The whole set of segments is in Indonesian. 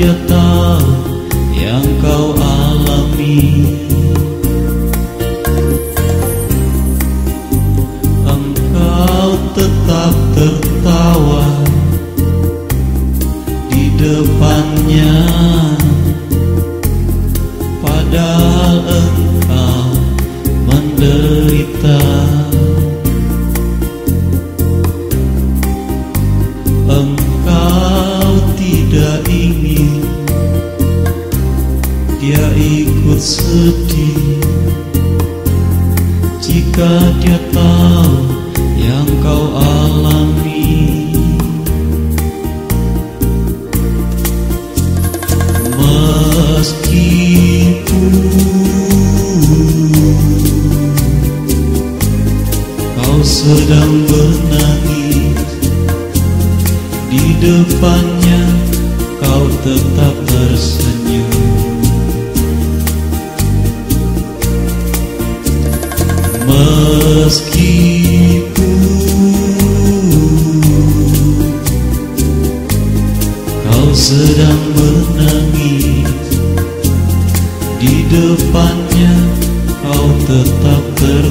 Dia tahu yang kau alami. Tetap tertawa di depannya. Padahal sedih. Jika dia tahu yang kau alami. Meskipun kau sedang menangis Di depannya kau tetap tersenyum Meskipun sedang menangis Di depannya kau tetap tertawa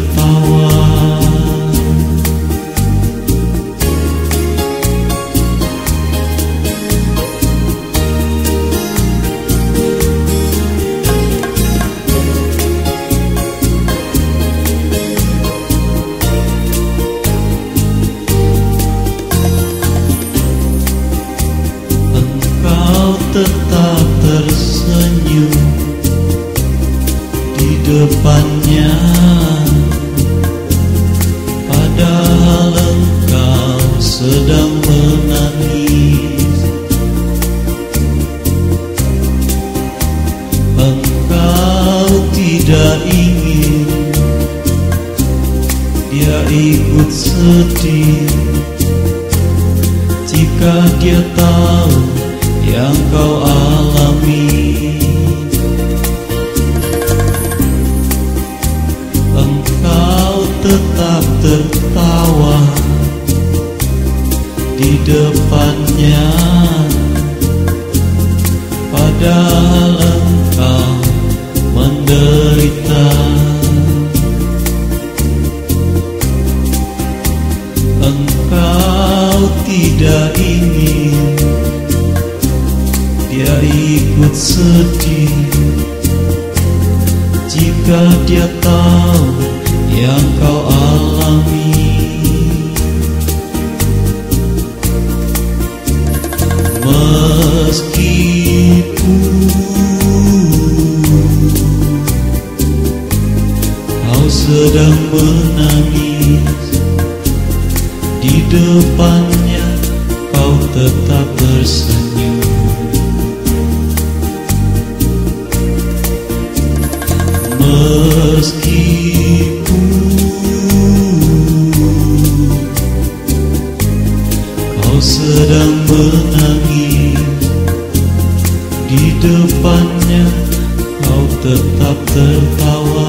di depannya Padahal engkau sedang menangis. Engkau tidak ingin Dia ikut sedih. Jika dia tahu yang kau alami di depannya. Padahal engkau menderita. Engkau tidak ingin dia ikut sedih. Jika dia tahu yang kau alami Meskipun Kau sedang menangis Di depannya kau tetap tersenyum depannya kau tetap tertawa